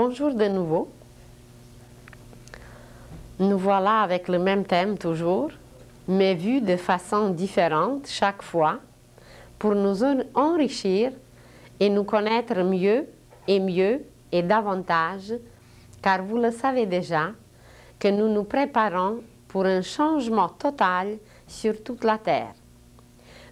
Bonjour de nouveau. Nous voilà avec le même thème toujours, mais vu de façon différente chaque fois pour nous enrichir et nous connaître mieux et mieux et davantage, car vous le savez déjà que nous nous préparons pour un changement total sur toute la terre.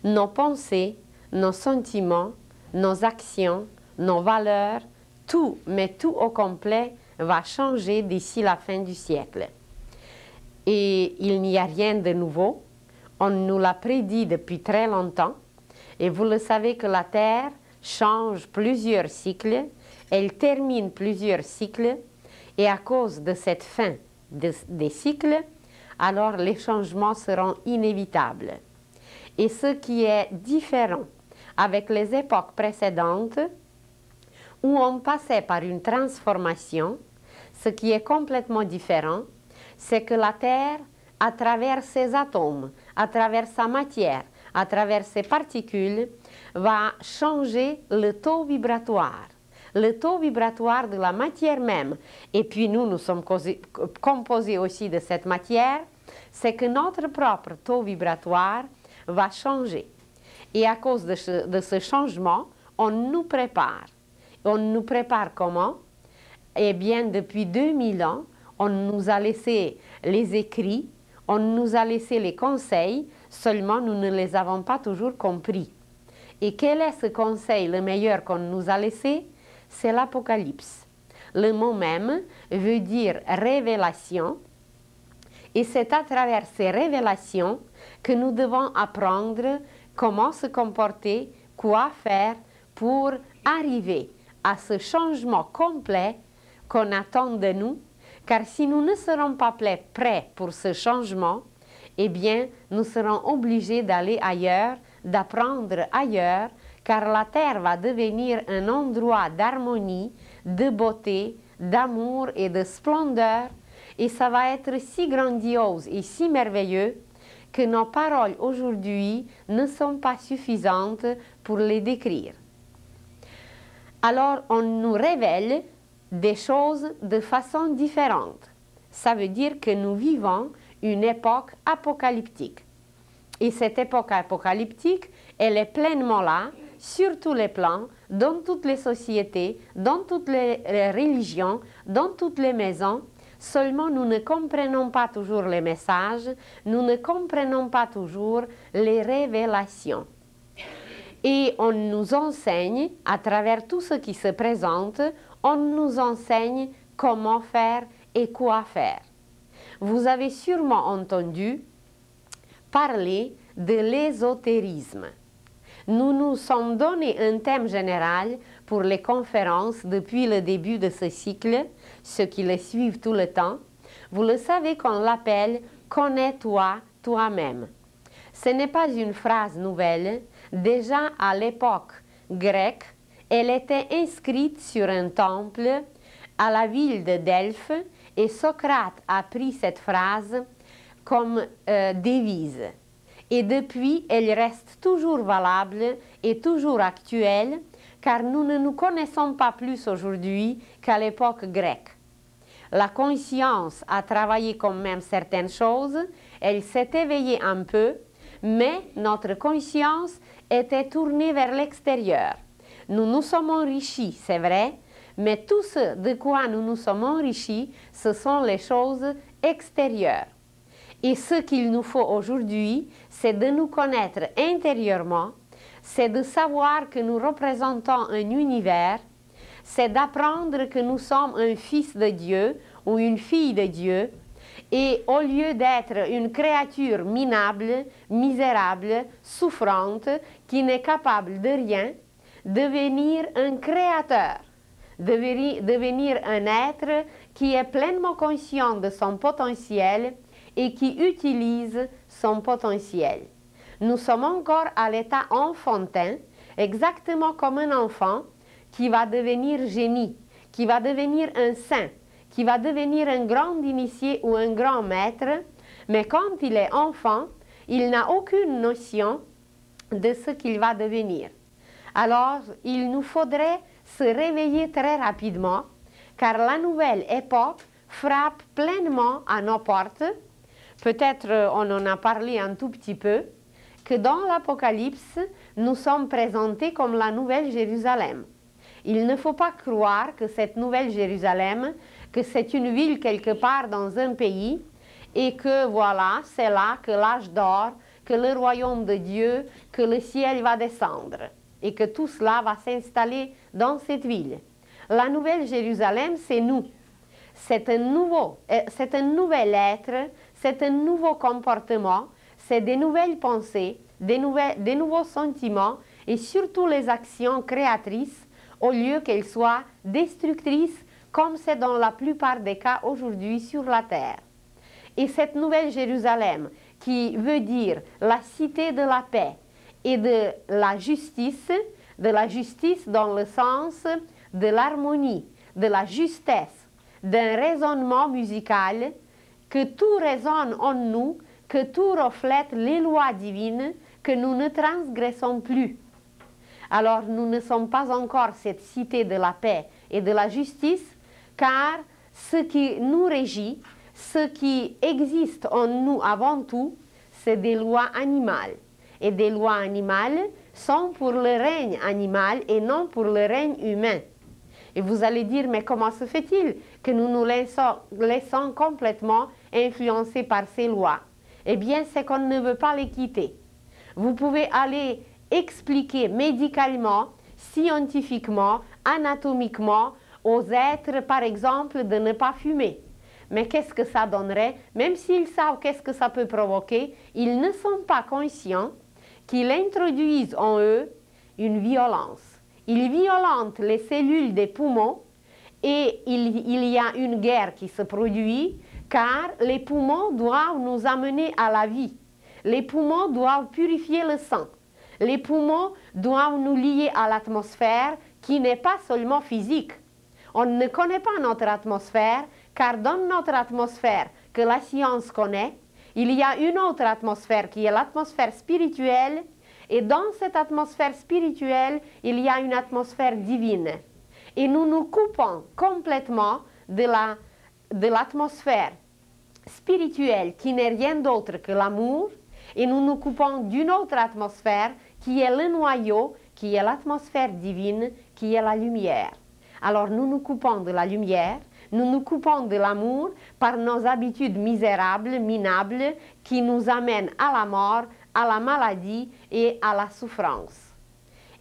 Nos pensées, nos sentiments, nos actions, nos valeurs, tout, mais tout au complet, va changer d'ici la fin du siècle. Et il n'y a rien de nouveau. On nous l'a prédit depuis très longtemps. Et vous le savez que la Terre change plusieurs cycles, elle termine plusieurs cycles, et à cause de cette fin des cycles, alors les changements seront inévitables. Et ce qui est différent avec les époques précédentes, où on passait par une transformation, ce qui est complètement différent, c'est que la Terre, à travers ses atomes, à travers sa matière, à travers ses particules, va changer le taux vibratoire. Le taux vibratoire de la matière même, et puis nous, nous sommes composés aussi de cette matière, c'est que notre propre taux vibratoire va changer. Et à cause de ce, changement, on nous prépare. On nous prépare comment? Eh bien, depuis 2000 ans, on nous a laissé les écrits, on nous a laissé les conseils, seulement nous ne les avons pas toujours compris. Et quel est ce conseil le meilleur qu'on nous a laissé? C'est l'Apocalypse. Le mot même veut dire révélation, et c'est à travers ces révélations que nous devons apprendre comment se comporter, quoi faire pour arriver à ce changement complet qu'on attend de nous car si nous ne serons pas prêts pour ce changement, eh bien, nous serons obligés d'aller ailleurs, d'apprendre ailleurs, car la terre va devenir un endroit d'harmonie, de beauté, d'amour et de splendeur, et ça va être si grandiose et si merveilleux que nos paroles aujourd'hui ne sont pas suffisantes pour les décrire. Alors on nous révèle des choses de façon différente. Ça veut dire que nous vivons une époque apocalyptique. Et cette époque apocalyptique, elle est pleinement là, sur tous les plans, dans toutes les sociétés, dans toutes les, religions, dans toutes les maisons. Seulement, nous ne comprenons pas toujours les messages, nous ne comprenons pas toujours les révélations. Et on nous enseigne, à travers tout ce qui se présente, on nous enseigne comment faire et quoi faire. Vous avez sûrement entendu parler de l'ésotérisme. Nous nous sommes donné un thème général pour les conférences depuis le début de ce cycle, ceux qui le suivent tout le temps. Vous le savez qu'on l'appelle Connais-toi toi-même. Ce n'est pas une phrase nouvelle. Déjà à l'époque grecque, elle était inscrite sur un temple à la ville de Delphes et Socrate a pris cette phrase comme euh, devise. Et depuis, elle reste toujours valable et toujours actuelle, car nous ne nous connaissons pas plus aujourd'hui qu'à l'époque grecque. La conscience a travaillé quand même certaines choses, elle s'est éveillée un peu, mais notre conscience était tournée vers l'extérieur. Nous nous sommes enrichis, c'est vrai, mais tout ce de quoi nous nous sommes enrichis, ce sont les choses extérieures. Et ce qu'il nous faut aujourd'hui, c'est de nous connaître intérieurement, c'est de savoir que nous représentons un univers, c'est d'apprendre que nous sommes un fils de Dieu ou une fille de Dieu, et au lieu d'être une créature minable, misérable, souffrante, qui n'est capable de rien, devenir un créateur, devenir un être qui est pleinement conscient de son potentiel et qui utilise son potentiel. Nous sommes encore à l'état enfantin, exactement comme un enfant qui va devenir génie, qui va devenir un saint, qui va devenir un grand initié ou un grand maître, mais quand il est enfant, il n'a aucune notion de ce qu'il va devenir. Alors, il nous faudrait se réveiller très rapidement, car la nouvelle époque frappe pleinement à nos portes. Peut-être euh, on en a parlé un tout petit peu, que dans l'Apocalypse, nous sommes présentés comme la nouvelle Jérusalem. Il ne faut pas croire que cette nouvelle Jérusalem, que c'est une ville quelque part dans un pays, et que voilà, c'est là que l'âge d'or, que le royaume de Dieu, que le ciel va descendre, et que tout cela va s'installer dans cette ville. La nouvelle Jérusalem, c'est nous. C'est un nouveau, euh, c'est un nouvel être, c'est un nouveau comportement, c'est des nouvelles pensées, nouvelles, des nouveaux sentiments et surtout les actions créatrices au lieu qu'elles soient destructrices comme c'est dans la plupart des cas aujourd'hui sur la terre. Et cette nouvelle Jérusalem, qui veut dire la cité de la paix et de la justice, de la justice dans le sens de l'harmonie, de la justesse, d'un raisonnement musical, que tout résonne en nous, que tout reflète les lois divines, que nous ne transgressons plus. Alors nous ne sommes pas encore cette cité de la paix et de la justice, car ce qui nous régit, ce qui existe en nous avant tout, c'est des lois animales. Et des lois animales sont pour le règne animal et non pour le règne humain. Et vous allez dire, mais comment se fait-il que nous nous laissons, complètement influencer par ces lois? Eh bien, c'est qu'on ne veut pas les quitter. Vous pouvez aller expliquer médicalement, scientifiquement, anatomiquement aux êtres, par exemple, de ne pas fumer. Mais qu'est-ce que ça donnerait? Même s'ils savent qu'est-ce que ça peut provoquer, ils ne sont pas conscients qu'ils introduisent en eux une violence. Ils violentent les cellules des poumons et il, y a une guerre qui se produit car les poumons doivent nous amener à la vie. Les poumons doivent purifier le sang. Les poumons doivent nous lier à l'atmosphère qui n'est pas seulement physique. On ne connaît pas notre atmosphère car dans notre atmosphère que la science connaît, il y a une autre atmosphère qui est l'atmosphère spirituelle et dans cette atmosphère spirituelle, il y a une atmosphère divine. Et nous nous coupons complètement de l'atmosphère la, spirituelle qui n'est rien d'autre que l'amour et nous nous coupons d'une autre atmosphère qui est le noyau, qui est l'atmosphère divine, qui est la lumière. Alors nous nous coupons de la lumière, nous nous coupons de l'amour par nos habitudes misérables, minables, qui nous amènent à la mort, à la maladie et à la souffrance.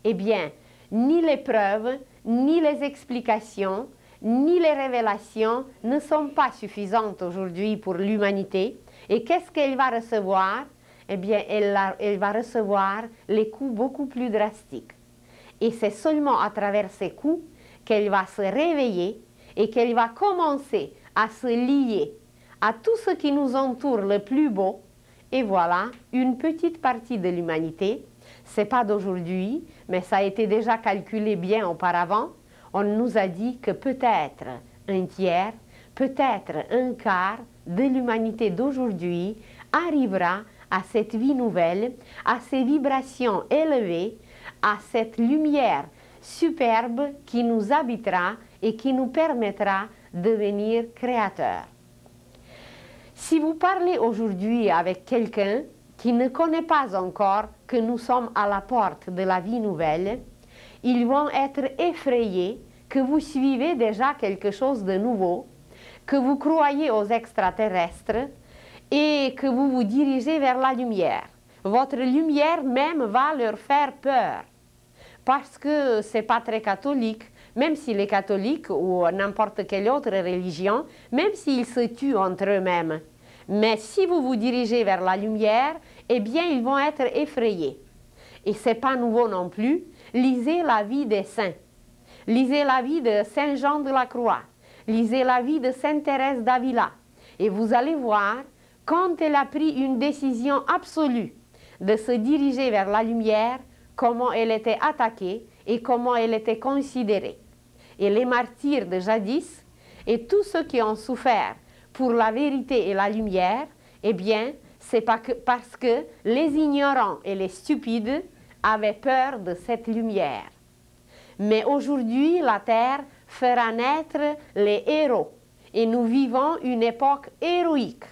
Eh bien, ni les preuves, ni les explications, ni les révélations ne sont pas suffisantes aujourd'hui pour l'humanité. Et qu'est-ce qu'elle va recevoir? Eh bien, elle, va recevoir les coups beaucoup plus drastiques. Et c'est seulement à travers ces coups qu'elle va se réveiller et qu'elle va commencer à se lier à tout ce qui nous entoure le plus beau. Et voilà, une petite partie de l'humanité, c'est pas d'aujourd'hui, mais ça a été déjà calculé bien auparavant. On nous a dit que peut-être un tiers, peut-être un quart de l'humanité d'aujourd'hui arrivera à cette vie nouvelle, à ces vibrations élevées, à cette lumière superbe qui nous habitera et qui nous permettra de devenir créateurs. Si vous parlez aujourd'hui avec quelqu'un qui ne connaît pas encore que nous sommes à la porte de la vie nouvelle, ils vont être effrayés que vous suivez déjà quelque chose de nouveau, que vous croyez aux extraterrestres et que vous vous dirigez vers la lumière. Votre lumière même va leur faire peur parce que c'est pas très catholique, même si les catholiques ou n'importe quelle autre religion, même s'ils se tuent entre eux-mêmes. Mais si vous vous dirigez vers la lumière, eh bien, ils vont être effrayés. Et c'est pas nouveau non plus. Lisez la vie des saints. Lisez la vie de Saint Jean de la Croix. Lisez la vie de Sainte Thérèse d'Avila. Et vous allez voir, quand elle a pris une décision absolue de se diriger vers la lumière, comment elle était attaquée et comment elle était considérée. Et les martyrs de jadis et tous ceux qui ont souffert pour la vérité et la lumière, eh bien, c'est parce que les ignorants et les stupides avaient peur de cette lumière. Mais aujourd'hui, la terre fera naître les héros et nous vivons une époque héroïque.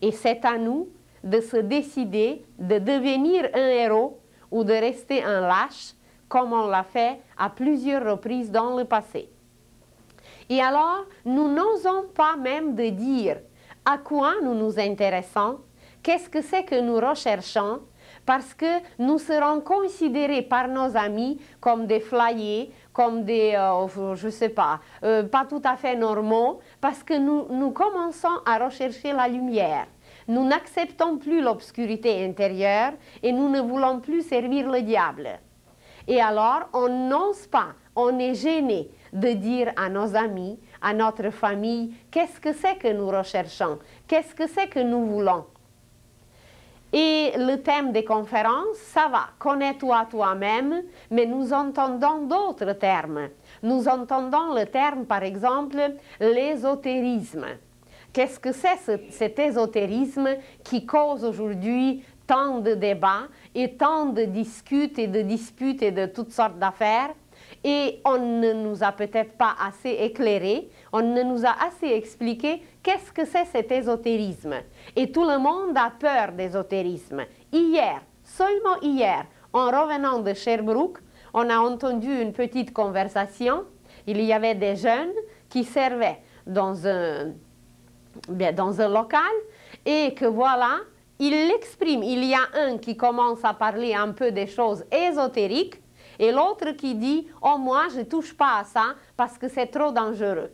Et c'est à nous de se décider de devenir un héros ou de rester un lâche, comme on l'a fait à plusieurs reprises dans le passé. Et alors, nous n'osons pas même de dire à quoi nous nous intéressons, qu'est-ce que c'est que nous recherchons, parce que nous serons considérés par nos amis comme des flyers, comme des, euh, je ne sais pas, euh, pas tout à fait normaux, parce que nous, nous commençons à rechercher la lumière. Nous n'acceptons plus l'obscurité intérieure et nous ne voulons plus servir le diable. Et alors, on n'ose pas, on est gêné de dire à nos amis, à notre famille, qu'est-ce que c'est que nous recherchons, qu'est-ce que c'est que nous voulons. Et le thème des conférences, ça va, connais-toi toi-même, mais nous entendons d'autres termes. Nous entendons le terme, par exemple, l'ésotérisme. Qu'est-ce que c'est cet ésotérisme qui cause aujourd'hui tant de débats et tant de discutes et de disputes et de toutes sortes d'affaires et on ne nous a peut-être pas assez éclairé, on ne nous a assez expliqué qu'est-ce que c'est cet ésotérisme. Et tout le monde a peur d'ésotérisme. Hier, seulement hier, en revenant de Sherbrooke, on a entendu une petite conversation. Il y avait des jeunes qui servaient dans un, dans un local et que voilà, il l'exprime. Il y a un qui commence à parler un peu des choses ésotériques et l'autre qui dit Oh, moi, je ne touche pas à ça parce que c'est trop dangereux.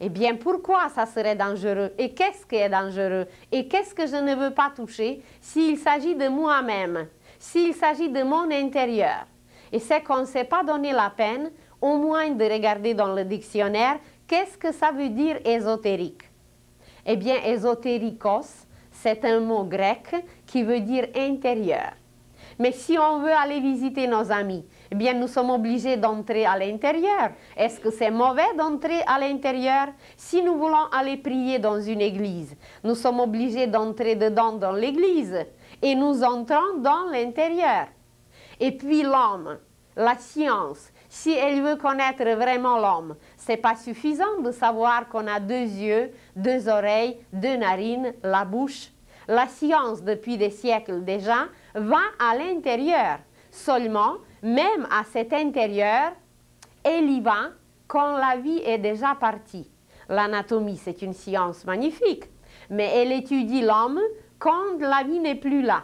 Eh bien, pourquoi ça serait dangereux Et qu'est-ce qui est dangereux Et qu'est-ce que je ne veux pas toucher s'il s'agit de moi-même, s'il s'agit de mon intérieur? Et c'est qu'on ne s'est pas donné la peine, au moins de regarder dans le dictionnaire, qu'est-ce que ça veut dire ésotérique? Eh bien, ésotérikos, c'est un mot grec qui veut dire intérieur. Mais si on veut aller visiter nos amis, eh bien nous sommes obligés d'entrer à l'intérieur. Est-ce que c'est mauvais d'entrer à l'intérieur? Si nous voulons aller prier dans une église, nous sommes obligés d'entrer dedans dans l'église et nous entrons dans l'intérieur. Et puis l'homme, la science, si elle veut connaître vraiment l'homme, c'est pas suffisant de savoir qu'on a deux yeux, deux oreilles, deux narines, la bouche. La science, depuis des siècles déjà, va à l'intérieur. Seulement, même à cet intérieur, elle y va quand la vie est déjà partie. L'anatomie, c'est une science magnifique, mais elle étudie l'homme quand la vie n'est plus là.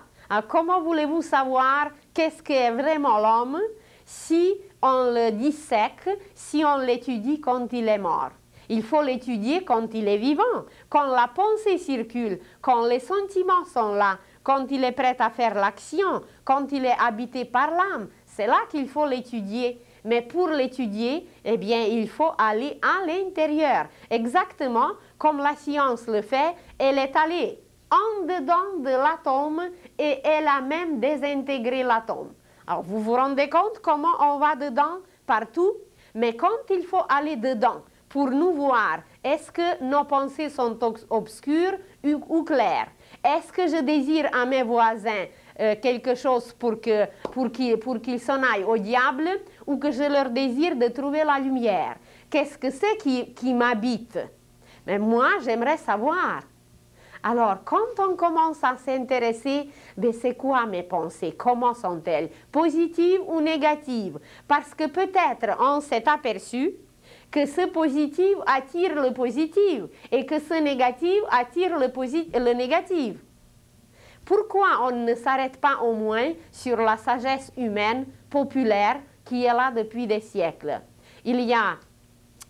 Comment voulez-vous savoir qu'est-ce qu'est vraiment l'homme si on le dissèque, si on l'étudie quand il est mort il faut l'étudier quand il est vivant, quand la pensée circule, quand les sentiments sont là, quand il est prêt à faire l'action, quand il est habité par l'âme. C'est là qu'il faut l'étudier. Mais pour l'étudier, eh bien, il faut aller à l'intérieur. Exactement comme la science le fait, elle est allée en dedans de l'atome et elle a même désintégré l'atome. Alors, vous vous rendez compte comment on va dedans partout? Mais quand il faut aller dedans pour nous voir, est-ce que nos pensées sont obscures ou claires? Est-ce que je désire à mes voisins euh, quelque chose pour qu'ils pour pour s'en aillent au diable ou que je leur désire de trouver la lumière? Qu'est-ce que c'est qui, qui m'habite? Mais moi, j'aimerais savoir. Alors, quand on commence à s'intéresser, ben c'est quoi mes pensées? Comment sont-elles? Positives ou négatives? Parce que peut-être on s'est aperçu que ce positif attire le positif et que ce négatif attire le, le négatif. Pourquoi on ne s'arrête pas au moins sur la sagesse humaine populaire qui est là depuis des siècles? Il y a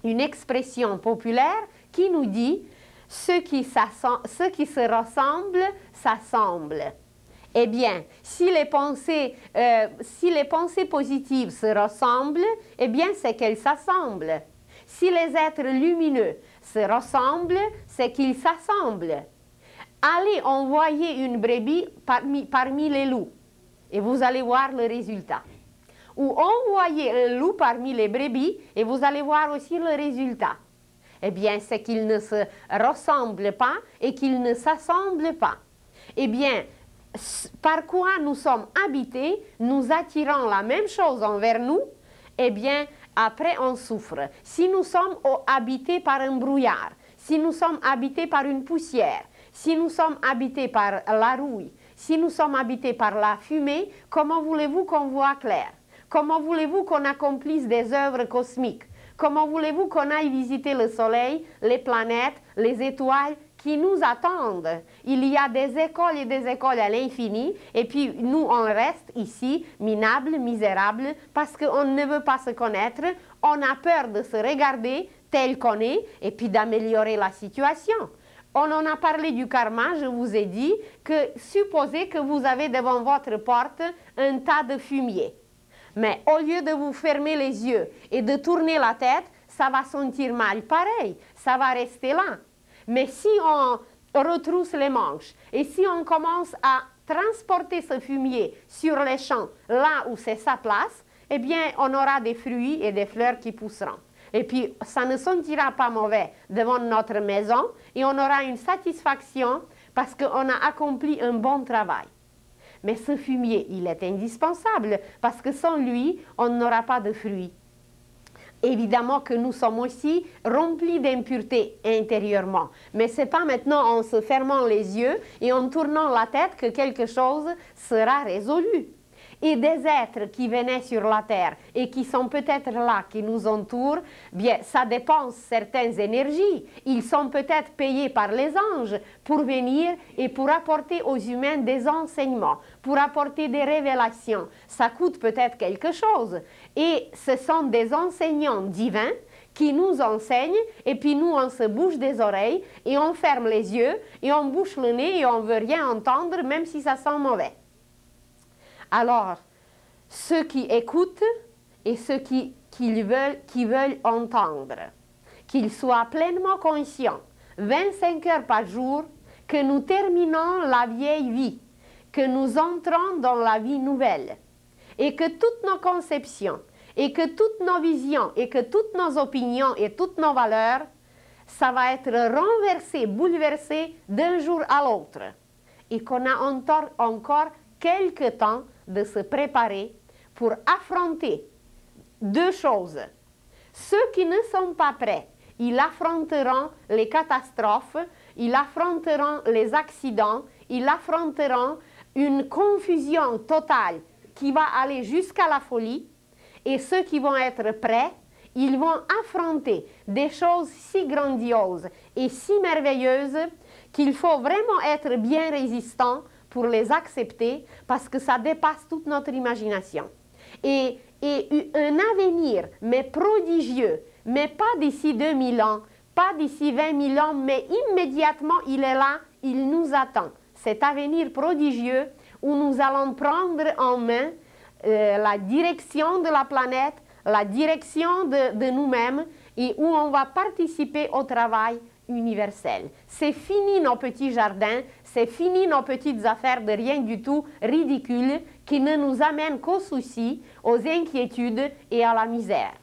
une expression populaire qui nous dit ce qui, se ressemble s'assemble. Eh bien, si les, pensées, euh, si les pensées positives se ressemblent, eh bien, c'est qu'elles s'assemblent. Si les êtres lumineux se ressemblent, c'est qu'ils s'assemblent. Allez envoyer une brebis parmi, parmi les loups et vous allez voir le résultat. Ou envoyer un loup parmi les brebis et vous allez voir aussi le résultat. Eh bien, c'est qu'ils ne se ressemblent pas et qu'ils ne s'assemblent pas. Eh bien, par quoi nous sommes habités, nous attirons la même chose envers nous, eh bien, après on souffre. Si nous sommes habités par un brouillard, si nous sommes habités par une poussière, si nous sommes habités par la rouille, si nous sommes habités par la fumée, comment voulez-vous qu'on voit clair? Comment voulez-vous qu'on accomplisse des œuvres cosmiques? Comment voulez-vous qu'on aille visiter le Soleil, les planètes, les étoiles qui nous attendent? Il y a des écoles et des écoles à l'infini, et puis nous, on reste ici, minables, misérables, parce qu'on ne veut pas se connaître, on a peur de se regarder tel qu'on est, et puis d'améliorer la situation. On en a parlé du karma, je vous ai dit que supposez que vous avez devant votre porte un tas de fumier. Mais au lieu de vous fermer les yeux et de tourner la tête, ça va sentir mal pareil, ça va rester là. Mais si on retrousse les manches et si on commence à transporter ce fumier sur les champs, là où c'est sa place, eh bien, on aura des fruits et des fleurs qui pousseront. Et puis, ça ne sentira pas mauvais devant notre maison et on aura une satisfaction parce qu'on a accompli un bon travail. Mais ce fumier, il est indispensable parce que sans lui, on n'aura pas de fruits. Évidemment que nous sommes aussi remplis d'impuretés intérieurement, mais ce n'est pas maintenant en se fermant les yeux et en tournant la tête que quelque chose sera résolu et des êtres qui venaient sur la terre et qui sont peut-être là, qui nous entourent, bien, ça dépense certaines énergies. Ils sont peut-être payés par les anges pour venir et pour apporter aux humains des enseignements, pour apporter des révélations. Ça coûte peut-être quelque chose. Et ce sont des enseignants divins qui nous enseignent, et puis nous, on se bouche des oreilles, et on ferme les yeux, et on bouche le nez, et on veut rien entendre, même si ça sent mauvais. Alors, ceux qui écoutent et ceux qui, veulent, qui veulent entendre, qu'ils soient pleinement conscients, 25 heures par jour, que nous terminons la vieille vie, que nous entrons dans la vie nouvelle, et que toutes nos conceptions, et que toutes nos visions, et que toutes nos opinions, et toutes nos valeurs, ça va être renversé, bouleversé d'un jour à l'autre, et qu'on a encore, encore quelque temps de se préparer pour affronter deux choses. Ceux qui ne sont pas prêts, ils affronteront les catastrophes, ils affronteront les accidents, ils affronteront une confusion totale qui va aller jusqu'à la folie. Et ceux qui vont être prêts, ils vont affronter des choses si grandioses et si merveilleuses qu'il faut vraiment être bien résistant pour les accepter parce que ça dépasse toute notre imagination. Et, et un avenir, mais prodigieux, mais pas d'ici 2000 ans, pas d'ici 20 000 ans, mais immédiatement il est là, il nous attend. Cet avenir prodigieux où nous allons prendre en main euh, la direction de la planète, la direction de, de nous-mêmes et où on va participer au travail universel. C'est fini nos petits jardins, c'est fini nos petites affaires de rien du tout ridicules qui ne nous amènent qu'aux soucis, aux inquiétudes et à la misère.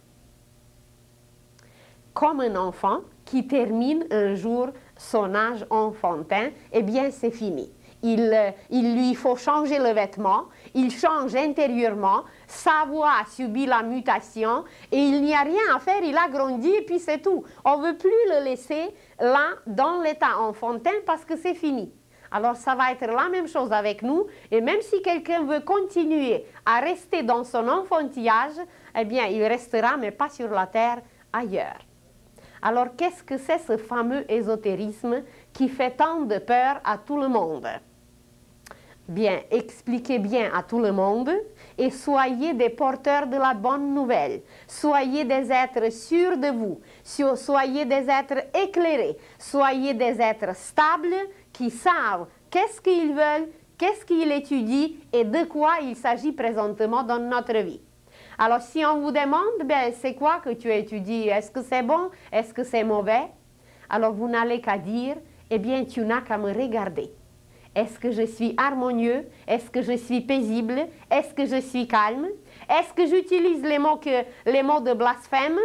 Comme un enfant qui termine un jour son âge enfantin, eh bien c'est fini. Il, euh, il, lui faut changer le vêtement, il change intérieurement, sa voix a subi la mutation et il n'y a rien à faire, il a grandi et puis c'est tout. On ne veut plus le laisser là dans l'état enfantin parce que c'est fini. Alors ça va être la même chose avec nous et même si quelqu'un veut continuer à rester dans son enfantillage, eh bien il restera mais pas sur la terre, ailleurs. Alors qu'est-ce que c'est ce fameux ésotérisme qui fait tant de peur à tout le monde? Bien, expliquez bien à tout le monde et soyez des porteurs de la bonne nouvelle. Soyez des êtres sûrs de vous. Soyez des êtres éclairés. Soyez des êtres stables qui savent qu'est-ce qu'ils veulent, qu'est-ce qu'ils étudient et de quoi il s'agit présentement dans notre vie. Alors si on vous demande, ben, c'est quoi que tu étudies Est-ce que c'est bon? Est-ce que c'est mauvais? Alors vous n'allez qu'à dire, eh bien tu n'as qu'à me regarder. Est-ce que je suis harmonieux? Est-ce que je suis paisible? Est-ce que je suis calme? Est-ce que j'utilise les les mots de blasphème?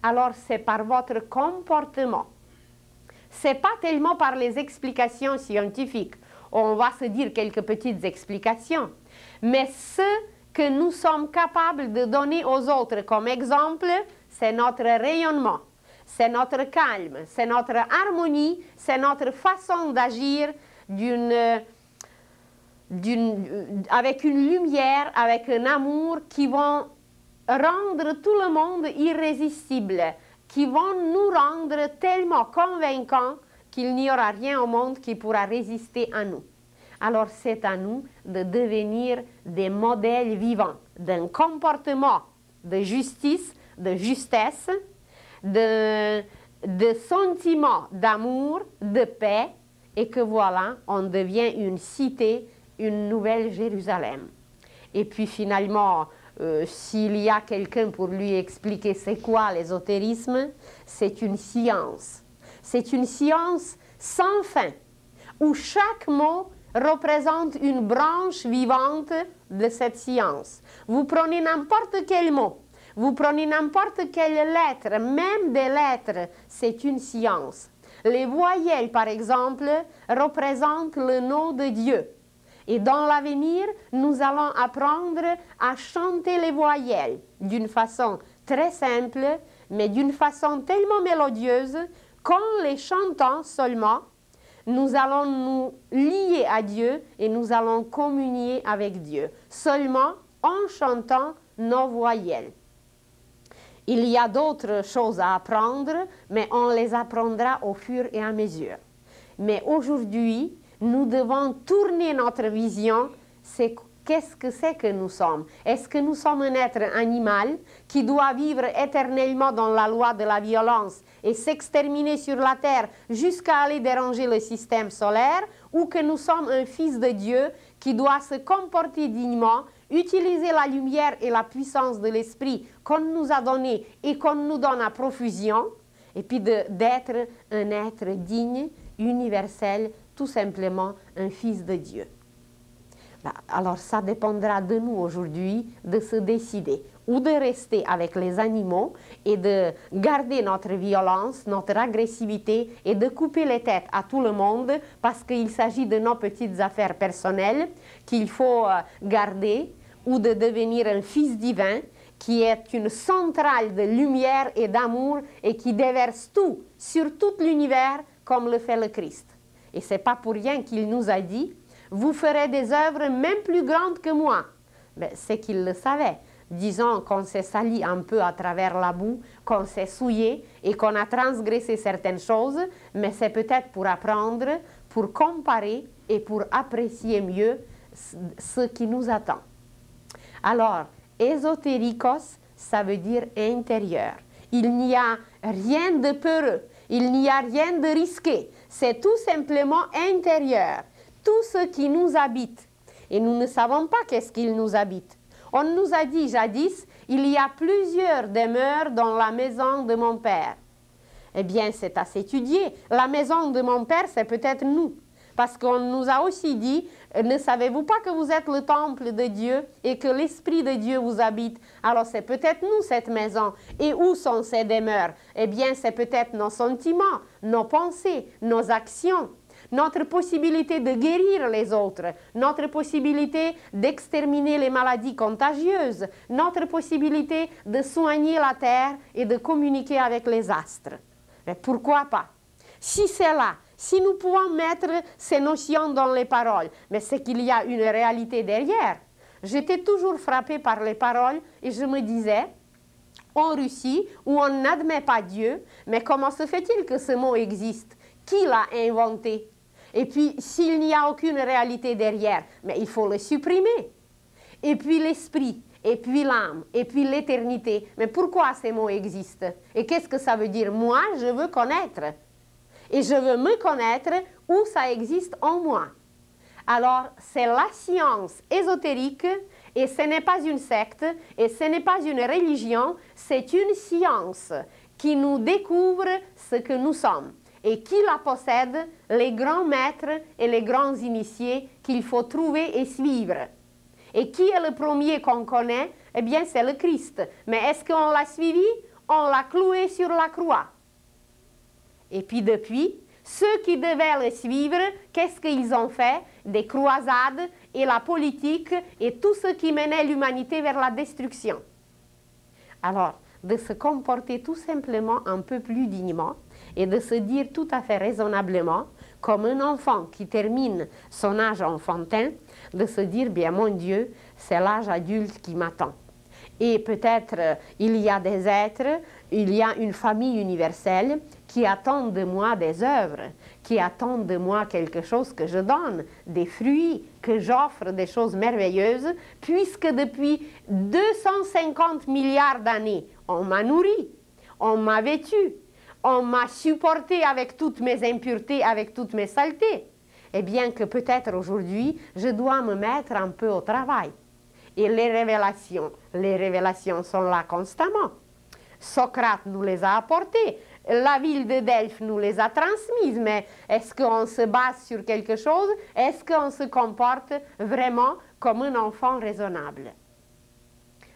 Alors c'est par votre comportement. C'est pas tellement par les explications scientifiques. On va se dire quelques petites explications. Mais ce que nous sommes capables de donner aux autres comme exemple, c'est notre rayonnement, c'est notre calme, c'est notre harmonie, c'est notre façon d'agir d'une avec une lumière, avec un amour qui vont rendre tout le monde irrésistible, qui vont nous rendre tellement convaincants qu'il n'y aura rien au monde qui pourra résister à nous. Alors c'est à nous de devenir des modèles vivants d'un comportement de justice, de justesse, de, de sentiment d'amour, de paix, et que voilà, on devient une cité une nouvelle Jérusalem. Et puis finalement, euh, s'il y a quelqu'un pour lui expliquer c'est quoi l'ésotérisme, c'est une science. C'est une science sans fin, où chaque mot représente une branche vivante de cette science. Vous prenez n'importe quel mot, vous prenez n'importe quelle lettre, même des lettres, c'est une science. Les voyelles, par exemple, représentent le nom de Dieu. Et dans l'avenir, nous allons apprendre à chanter les voyelles d'une façon très simple, mais d'une façon tellement mélodieuse qu'en les chantant seulement, nous allons nous lier à Dieu et nous allons communier avec Dieu, seulement en chantant nos voyelles. Il y a d'autres choses à apprendre, mais on les apprendra au fur et à mesure. Mais aujourd'hui, nous devons tourner notre vision, c'est qu'est-ce que c'est que nous sommes. Est-ce que nous sommes un être animal qui doit vivre éternellement dans la loi de la violence et s'exterminer sur la terre jusqu'à aller déranger le système solaire ou que nous sommes un fils de Dieu qui doit se comporter dignement, utiliser la lumière et la puissance de l'esprit qu'on nous a donné et qu'on nous donne à profusion, et puis d'être un être digne, universel, tout simplement un fils de Dieu. Bah, alors ça dépendra de nous aujourd'hui de se décider ou de rester avec les animaux et de garder notre violence, notre agressivité et de couper les têtes à tout le monde parce qu'il s'agit de nos petites affaires personnelles qu'il faut euh, garder ou de devenir un fils divin qui est une centrale de lumière et d'amour et qui déverse tout sur tout l'univers comme le fait le Christ. Et c'est pas pour rien qu'il nous a dit, vous ferez des œuvres même plus grandes que moi. Mais c'est qu'il le savait. Disons qu'on s'est sali un peu à travers la boue, qu'on s'est souillé et qu'on a transgressé certaines choses, mais c'est peut-être pour apprendre, pour comparer et pour apprécier mieux ce qui nous attend. Alors, ésotéricos, ça veut dire intérieur. Il n'y a rien de peureux, il n'y a rien de risqué, c'est tout simplement intérieur, tout ce qui nous habite. Et nous ne savons pas qu'est-ce qu'il nous habite. On nous a dit jadis, il y a plusieurs demeures dans la maison de mon Père. Eh bien, c'est à s'étudier. La maison de mon Père, c'est peut-être nous. Parce qu'on nous a aussi dit, ne savez-vous pas que vous êtes le temple de Dieu et que l'Esprit de Dieu vous habite? Alors c'est peut-être nous cette maison. Et où sont ces demeures? Eh bien c'est peut-être nos sentiments, nos pensées, nos actions, notre possibilité de guérir les autres, notre possibilité d'exterminer les maladies contagieuses, notre possibilité de soigner la terre et de communiquer avec les astres. Mais pourquoi pas? Si c'est là, si nous pouvons mettre ces notions dans les paroles, mais c'est qu'il y a une réalité derrière. J'étais toujours frappée par les paroles et je me disais, en Russie, où on n'admet pas Dieu, mais comment se fait-il que ce mot existe? Qui l'a inventé Et puis, s'il n'y a aucune réalité derrière, mais il faut le supprimer. Et puis l'esprit, et puis l'âme, et puis l'éternité. Mais pourquoi ces mots existent? Et qu'est-ce que ça veut dire? Moi, je veux connaître et je veux me connaître où ça existe en moi. Alors, c'est la science ésotérique et ce n'est pas une secte et ce n'est pas une religion, c'est une science qui nous découvre ce que nous sommes. Et qui la possède Les grands maîtres et les grands initiés qu'il faut trouver et suivre. Et qui est le premier qu'on connaît? Eh bien, c'est le Christ. Mais est-ce qu'on l'a suivi? On l'a cloué sur la croix. Et puis depuis, ceux qui devaient le suivre, qu'est-ce qu'ils ont fait? Des croisades et la politique et tout ce qui menait l'humanité vers la destruction. Alors, de se comporter tout simplement un peu plus dignement et de se dire tout à fait raisonnablement, comme un enfant qui termine son âge enfantin, de se dire, bien mon Dieu, c'est l'âge adulte qui m'attend. Et peut-être euh, il y a des êtres, il y a une famille universelle qui attendent de moi des œuvres, qui attendent de moi quelque chose que je donne, des fruits, que j'offre des choses merveilleuses, puisque depuis 250 milliards d'années, on m'a nourri, on m'a vêtu, on m'a supporté avec toutes mes impuretés, avec toutes mes saletés. Et bien que peut-être aujourd'hui, je dois me mettre un peu au travail. Et les révélations, les révélations sont là constamment. Socrate nous les a apportées, la ville de Delphes nous les a transmises, mais est-ce qu'on se base sur quelque chose? Est-ce qu'on se comporte vraiment comme un enfant raisonnable?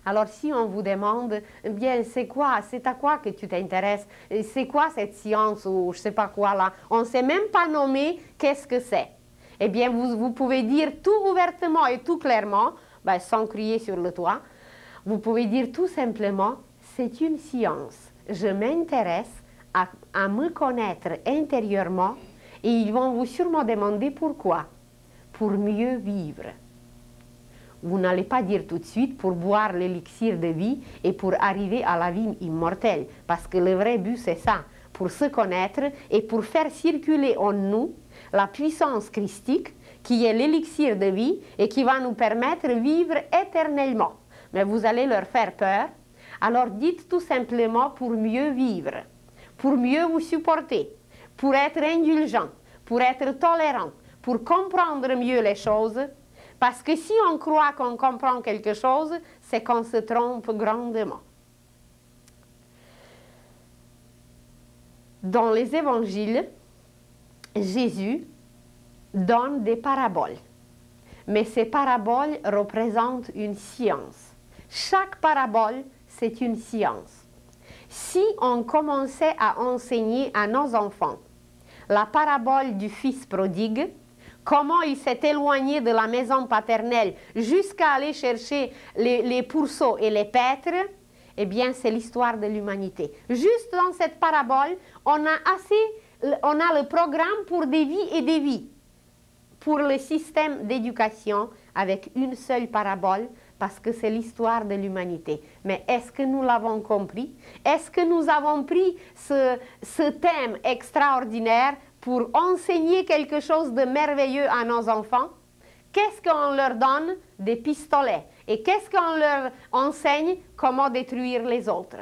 Alors si on vous demande, bien c'est quoi, c'est à quoi que tu t'intéresses, c'est quoi cette science ou je sais pas quoi là, on ne sait même pas nommer qu'est-ce que c'est. Eh bien vous, vous, pouvez dire tout ouvertement et tout clairement, ben, sans crier sur le toit, vous pouvez dire tout simplement, c'est une science, je m'intéresse à, me connaître intérieurement et ils vont vous sûrement demander pourquoi, pour mieux vivre vous n'allez pas dire tout de suite pour boire l'élixir de vie et pour arriver à la vie immortelle. Parce que le vrai but, c'est ça, pour se connaître et pour faire circuler en nous la puissance christique qui est l'élixir de vie et qui va nous permettre de vivre éternellement. Mais vous allez leur faire peur. Alors dites tout simplement pour mieux vivre, pour mieux vous supporter, pour être indulgent, pour être tolérant, pour comprendre mieux les choses parce que si on croit qu'on comprend quelque chose, c'est qu'on se trompe grandement. Dans les évangiles, Jésus donne des paraboles. Mais ces paraboles représentent une science. Chaque parabole, c'est une science. Si on commençait à enseigner à nos enfants la parabole du fils prodigue, comment il s'est éloigné de la maison paternelle jusqu'à aller chercher les, pourceaux et les pêtres, eh bien, c'est l'histoire de l'humanité. Juste dans cette parabole, on a assez, on a le programme pour des vies et des vies, pour le système d'éducation avec une seule parabole, parce que c'est l'histoire de l'humanité. Mais est-ce que nous l'avons compris? Est-ce que nous avons pris ce, thème extraordinaire pour enseigner quelque chose de merveilleux à nos enfants, qu'est-ce qu'on leur donne? Des pistolets. Et qu'est-ce qu'on leur enseigne? Comment détruire les autres.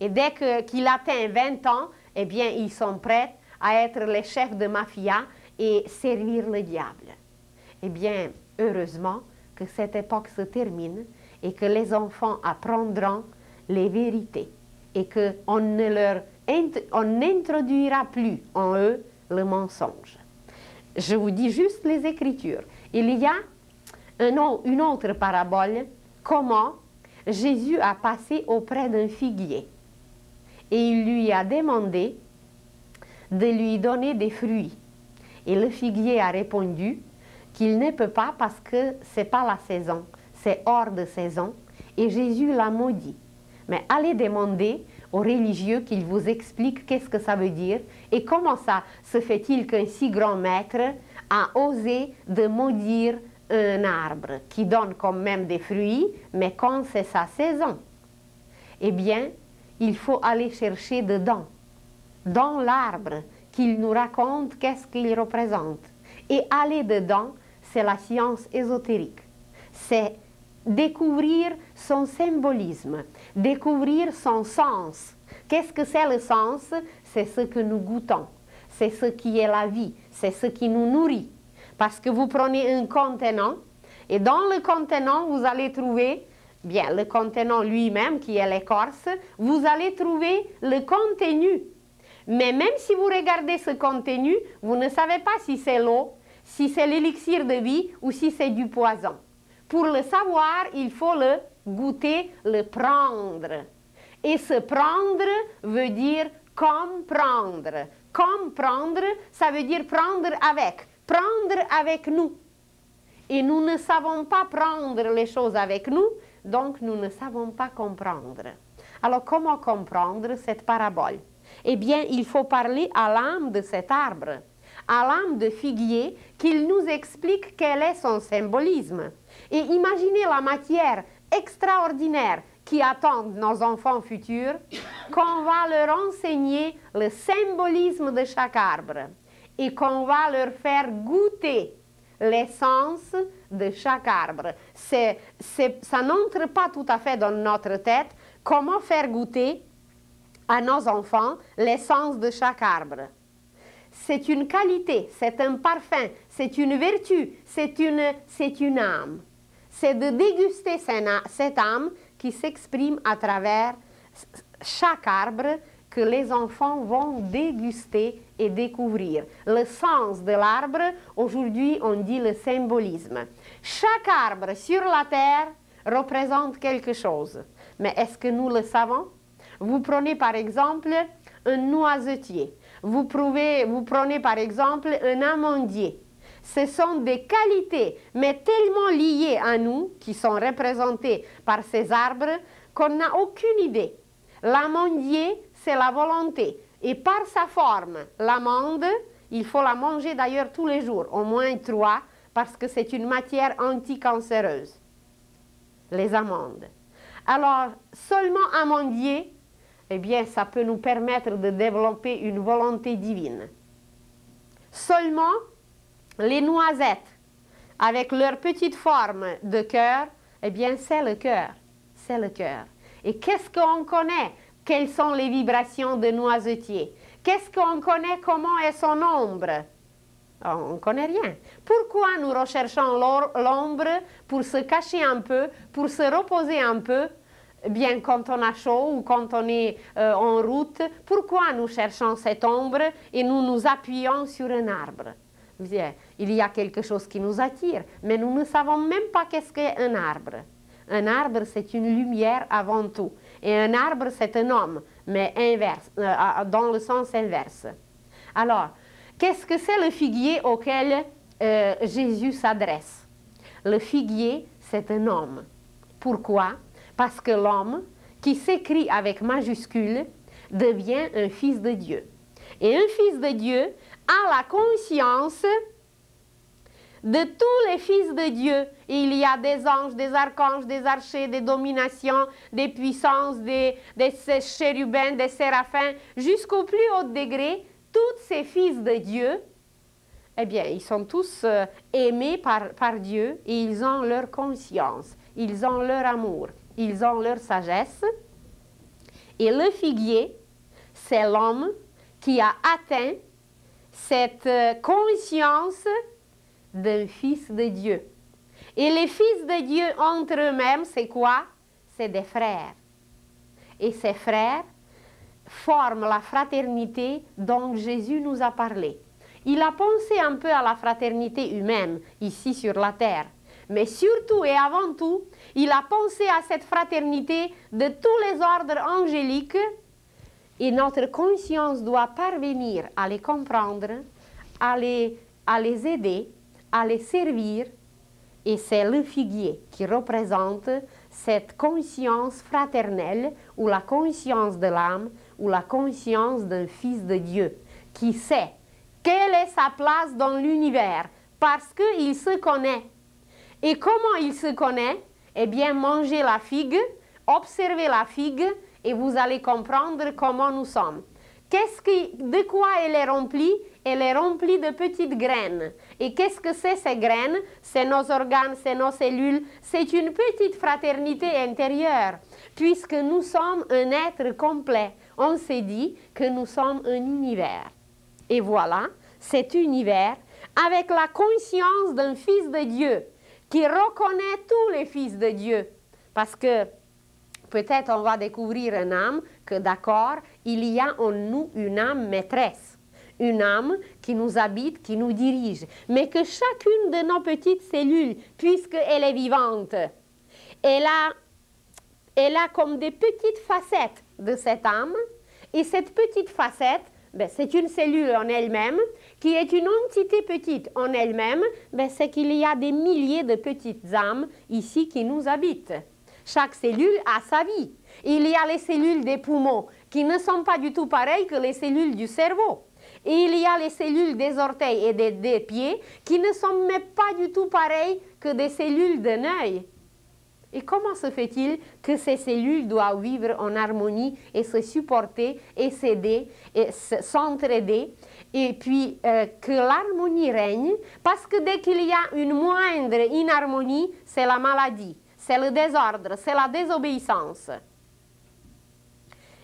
Et dès qu'il atteint 20 ans, eh bien, ils sont prêts à être les chefs de mafia et servir le diable. Eh bien, heureusement que cette époque se termine et que les enfants apprendront les vérités et qu'on ne leur on n'introduira plus en eux le mensonge. Je vous dis juste les Écritures. Il y a une autre parabole, comment Jésus a passé auprès d'un figuier et il lui a demandé de lui donner des fruits. Et le figuier a répondu qu'il ne peut pas parce que ce n'est pas la saison, c'est hors de saison. Et Jésus l'a maudit. Mais allez demander aux religieux qu'ils vous expliquent qu'est-ce que ça veut dire et comment ça se fait-il qu'un si grand maître a osé de maudire un arbre qui donne quand même des fruits, mais quand c'est sa saison? Eh bien, il faut aller chercher dedans, dans l'arbre, qu'il nous raconte qu'est-ce qu'il représente. Et aller dedans, c'est la science ésotérique. C'est découvrir son symbolisme, découvrir son sens. Qu'est-ce que c'est le sens? C'est ce que nous goûtons, c'est ce qui est la vie, c'est ce qui nous nourrit. Parce que vous prenez un contenant et dans le contenant, vous allez trouver, bien, le contenant lui-même qui est l'écorce, vous allez trouver le contenu. Mais même si vous regardez ce contenu, vous ne savez pas si c'est l'eau, si c'est l'élixir de vie ou si c'est du poison. Pour le savoir, il faut le goûter, le prendre. Et se prendre veut dire comprendre. Comprendre, ça veut dire prendre avec, prendre avec nous. Et nous ne savons pas prendre les choses avec nous, donc nous ne savons pas comprendre. Alors comment comprendre cette parabole? Eh bien, il faut parler à l'âme de cet arbre, à l'âme de figuier, qu'il nous explique quel est son symbolisme. Et imaginez la matière extraordinaire qui attendent nos enfants futurs, qu'on va leur enseigner le symbolisme de chaque arbre et qu'on va leur faire goûter l'essence de chaque arbre. Ça n'entre pas tout à fait dans notre tête comment faire goûter à nos enfants l'essence de chaque arbre. C'est une qualité, c'est un parfum, c'est une vertu, c'est une, une âme. C'est de déguster cette âme qui s'exprime à travers chaque arbre que les enfants vont déguster et découvrir. Le sens de l'arbre, aujourd'hui on dit le symbolisme. Chaque arbre sur la terre représente quelque chose. Mais est-ce que nous le savons? Vous prenez par exemple un noisetier. Vous, prenez par exemple un amandier. Ce sont des qualités, mais tellement liées à nous, qui sont représentées par ces arbres, qu'on n'a aucune idée. L'amandier, c'est la volonté. Et par sa forme, l'amande, il faut la manger d'ailleurs tous les jours, au moins trois, parce que c'est une matière anticancéreuse. Les amandes. Alors, seulement amandier, eh bien, ça peut nous permettre de développer une volonté divine. Seulement les noisettes, avec leur petite forme de cœur, eh bien, c'est le cœur. C'est le cœur. Et qu'est-ce qu'on connaît? Quelles sont les vibrations de noisetier Qu'est-ce qu'on connaît? Comment est son ombre? On ne connaît rien. Pourquoi nous recherchons l'ombre pour se cacher un peu, pour se reposer un peu bien quand on a chaud ou quand on est euh, en route, pourquoi nous cherchons cette ombre et nous nous appuyons sur un arbre? Il y a quelque chose qui nous attire, mais nous ne savons même pas qu'est-ce qu'est un arbre. Un arbre, c'est une lumière avant tout. Et un arbre, c'est un homme, mais inverse, euh, dans le sens inverse. Alors, qu'est-ce que c'est le figuier auquel euh, Jésus s'adresse? Le figuier, c'est un homme. Pourquoi? Parce que l'homme, qui s'écrit avec majuscule, devient un fils de Dieu. Et un fils de Dieu a la conscience de tous les fils de Dieu. Il y a des anges, des archanges, des archers, des dominations, des puissances, des, chérubins, des séraphins, jusqu'au plus haut degré, tous ces fils de Dieu, eh bien, ils sont tous euh, aimés par Dieu et ils ont leur conscience, ils ont leur amour ils ont leur sagesse. Et le figuier, c'est l'homme qui a atteint cette euh, conscience d'un fils de Dieu. Et les fils de Dieu entre eux-mêmes, c'est quoi? C'est des frères. Et ces frères forment la fraternité dont Jésus nous a parlé. Il a pensé un peu à la fraternité humaine ici sur la terre. Mais surtout et avant tout, il a pensé à cette fraternité de tous les ordres angéliques et notre conscience doit parvenir à les comprendre, à les, à les aider, à les servir. Et c'est le figuier qui représente cette conscience fraternelle ou la conscience de l'âme ou la conscience d'un fils de Dieu qui sait quelle est sa place dans l'univers parce qu'il se connaît et comment il se connaît? Eh bien, mangez la figue, observez la figue et vous allez comprendre comment nous sommes. Qu'est-ce qui, de quoi elle est remplie? Elle est remplie de petites graines. Et qu'est-ce que c'est ces graines? C'est nos organes, c'est nos cellules. C'est une petite fraternité intérieure, puisque nous sommes un être complet. On s'est dit que nous sommes un univers. Et voilà, cet univers, avec la conscience d'un fils de Dieu, qui reconnaît tous les fils de Dieu. Parce que peut-être on va découvrir un âme que d'accord, il y a en nous une âme maîtresse, une âme qui nous habite, qui nous dirige, mais que chacune de nos petites cellules, puisqu'elle est vivante, elle a, elle a comme des petites facettes de cette âme, et cette petite facette ben, c'est une cellule en elle-même qui est une entité petite en elle-même, ben, c'est qu'il y a des milliers de petites âmes ici qui nous habitent. Chaque cellule a sa vie. Il y a les cellules des poumons qui ne sont pas du tout pareilles que les cellules du cerveau. Et il y a les cellules des orteils et des, pieds qui ne sont même pas du tout pareilles que des cellules d'un œil. Et comment se fait-il que ces cellules doivent vivre en harmonie et se supporter et s'aider et s'entraider et puis euh, que l'harmonie règne? Parce que dès qu'il y a une moindre inharmonie, c'est la maladie, c'est le désordre, c'est la désobéissance.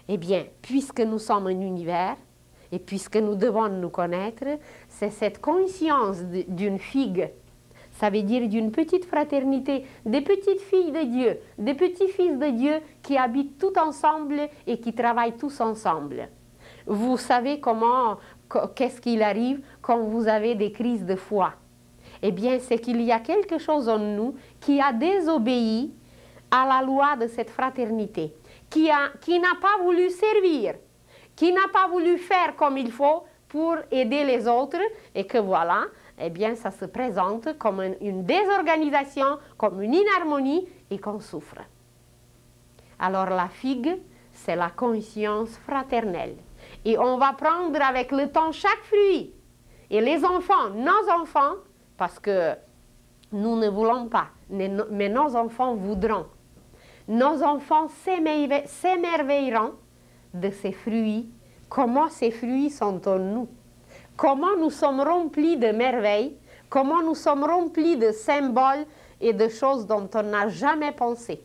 Eh bien, puisque nous sommes un univers, et puisque nous devons nous connaître, c'est cette conscience d'une figue, ça veut dire d'une petite fraternité, des petites filles de Dieu, des petits fils de Dieu qui habitent tout ensemble et qui travaillent tous ensemble. Vous savez comment, qu'est-ce qu'il arrive quand vous avez des crises de foi? Eh bien, c'est qu'il y a quelque chose en nous qui a désobéi à la loi de cette fraternité, qui, a, qui n'a pas voulu servir, qui n'a pas voulu faire comme il faut pour aider les autres et que voilà, eh bien, ça se présente comme une désorganisation, comme une inharmonie et qu'on souffre. Alors la figue, c'est la conscience fraternelle. Et on va prendre avec le temps chaque fruit. Et les enfants, nos enfants, parce que nous ne voulons pas, mais nos enfants voudront. Nos enfants s'émerveilleront de ces fruits, comment ces fruits sont en nous, comment nous sommes remplis de merveilles, comment nous sommes remplis de symboles et de choses dont on n'a jamais pensé.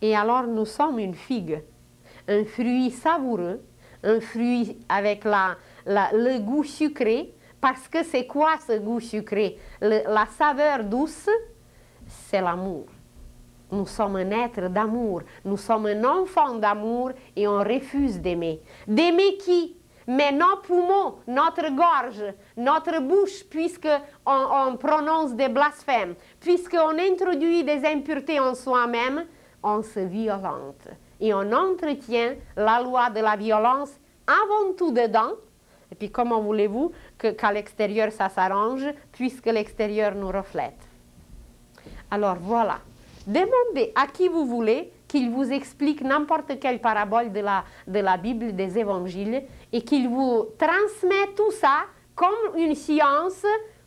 Et alors nous sommes une figue, un fruit savoureux, un fruit avec le goût sucré, parce que c'est quoi ce goût sucré? La saveur douce, c'est l'amour. Nous sommes un être d'amour, nous sommes un enfant d'amour et on refuse d'aimer. D'aimer qui? Mais nos poumons, notre gorge, notre bouche, puisqu'on on prononce des blasphèmes, puisqu'on introduit des impuretés en soi-même, on se violente. Et on entretient la loi de la violence avant tout dedans. Et puis comment voulez-vous qu'à l'extérieur ça s'arrange, puisque l'extérieur nous reflète? Alors voilà. Demandez à qui vous voulez qu'il vous explique n'importe quelle parabole de la, de la Bible, des évangiles, et qu'il vous transmet tout ça comme une science,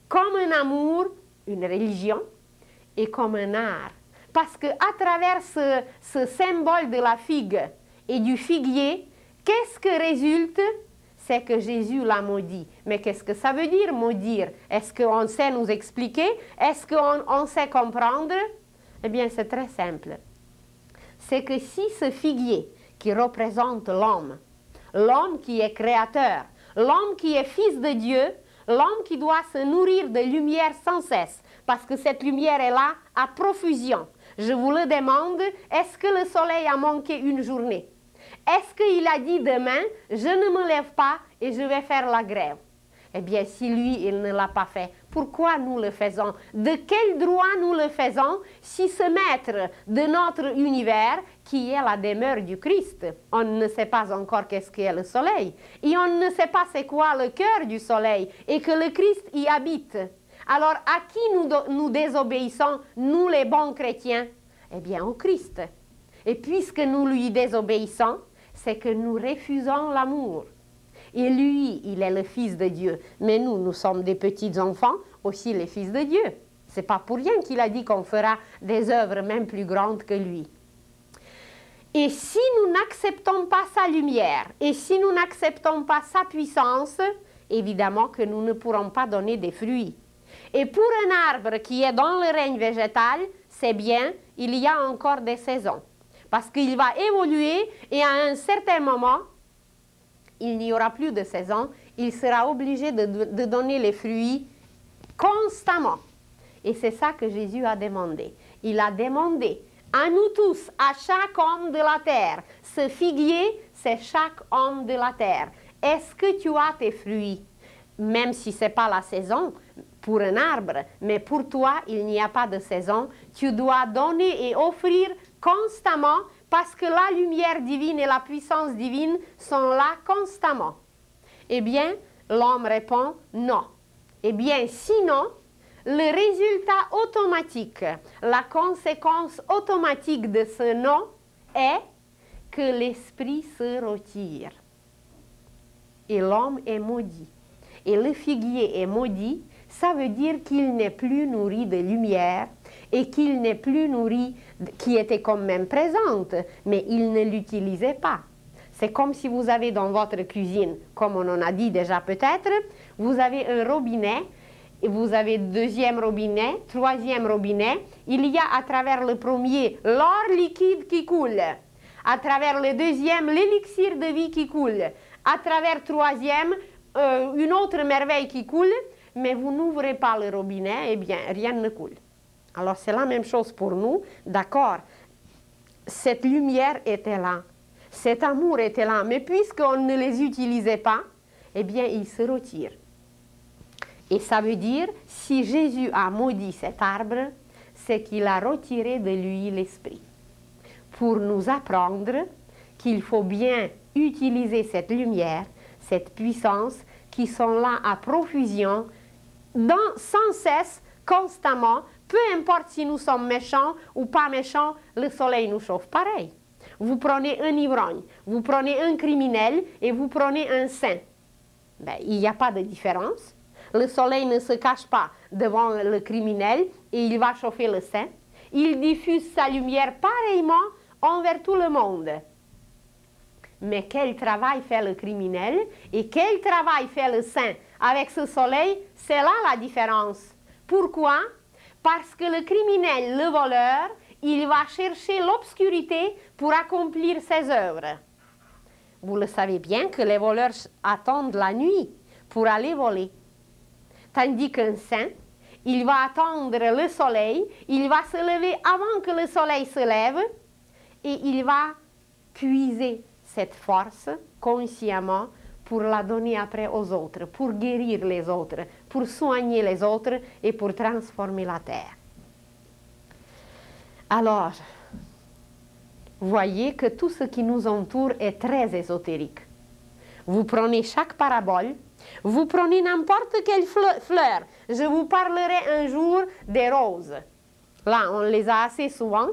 comme un amour, une religion, et comme un art. Parce qu'à travers ce, ce symbole de la figue et du figuier, qu'est-ce que résulte? C'est que Jésus l'a maudit. Mais qu'est-ce que ça veut dire maudire? Est-ce qu'on sait nous expliquer? Est-ce qu'on on sait comprendre? Eh bien, c'est très simple. C'est que si ce figuier qui représente l'homme, l'homme qui est créateur, l'homme qui est fils de Dieu, l'homme qui doit se nourrir de lumière sans cesse, parce que cette lumière est là à profusion. Je vous le demande, est-ce que le soleil a manqué une journée? Est-ce qu'il a dit demain, je ne me lève pas et je vais faire la grève? Eh bien, si lui, il ne l'a pas fait, pourquoi nous le faisons? De quel droit nous le faisons si ce maître de notre univers, qui est la demeure du Christ, on ne sait pas encore qu'est-ce qu'est le soleil, et on ne sait pas c'est quoi le cœur du soleil, et que le Christ y habite. Alors à qui nous, nous désobéissons, nous les bons chrétiens? Eh bien au Christ. Et puisque nous lui désobéissons, c'est que nous refusons l'amour. Et lui, il est le Fils de Dieu. Mais nous, nous sommes des petits enfants, aussi les fils de Dieu. C'est pas pour rien qu'il a dit qu'on fera des œuvres même plus grandes que lui. Et si nous n'acceptons pas sa lumière, et si nous n'acceptons pas sa puissance, évidemment que nous ne pourrons pas donner des fruits. Et pour un arbre qui est dans le règne végétal, c'est bien, il y a encore des saisons. Parce qu'il va évoluer et à un certain moment, il n'y aura plus de saison, il sera obligé de, donner les fruits constamment. Et c'est ça que Jésus a demandé. Il a demandé à nous tous, à chaque homme de la terre, ce figuier, c'est chaque homme de la terre. Est-ce que tu as tes fruits? Même si ce n'est pas la saison pour un arbre, mais pour toi, il n'y a pas de saison. Tu dois donner et offrir constamment parce que la lumière divine et la puissance divine sont là constamment. Eh bien, l'homme répond non. Eh bien, sinon, le résultat automatique, la conséquence automatique de ce non est que l'esprit se retire. Et l'homme est maudit. Et le figuier est maudit, ça veut dire qu'il n'est plus nourri de lumière et qu'il n'est plus nourri, qui était quand même présente, mais il ne l'utilisait pas. C'est comme si vous avez dans votre cuisine, comme on en a dit déjà peut-être, vous avez un robinet vous avez deuxième robinet, troisième robinet. Il y a à travers le premier l'or liquide qui coule. À travers le deuxième, l'élixir de vie qui coule. À travers troisième, euh, une autre merveille qui coule. Mais vous n'ouvrez pas le robinet, eh bien, rien ne coule. Alors c'est la même chose pour nous, d'accord. Cette lumière était là, cet amour était là, mais puisqu'on ne les utilisait pas, eh bien, il se retire. Et ça veut dire, si Jésus a maudit cet arbre, c'est qu'il a retiré de lui l'esprit. Pour nous apprendre qu'il faut bien utiliser cette lumière, cette puissance qui sont là à profusion, dans, sans cesse, constamment, peu importe si nous sommes méchants ou pas méchants, le soleil nous chauffe pareil. Vous prenez un ivrogne, vous prenez un criminel et vous prenez un saint. Ben, il n'y a pas de différence. Le soleil ne se cache pas devant le criminel et il va chauffer le saint. Il diffuse sa lumière pareillement envers tout le monde. Mais quel travail fait le criminel et quel travail fait le saint avec ce soleil, c'est là la différence. Pourquoi? Parce que le criminel, le voleur, il va chercher l'obscurité pour accomplir ses œuvres. Vous le savez bien que les voleurs attendent la nuit pour aller voler. Tandis qu'un saint, il va attendre le soleil, il va se lever avant que le soleil se lève et il va puiser cette force consciemment pour la donner après aux autres, pour guérir les autres, pour soigner les autres et pour transformer la terre. Alors, voyez que tout ce qui nous entoure est très ésotérique. Vous prenez chaque parabole, vous prenez n'importe quelle fleur. Je vous parlerai un jour des roses. Là, on les a assez souvent.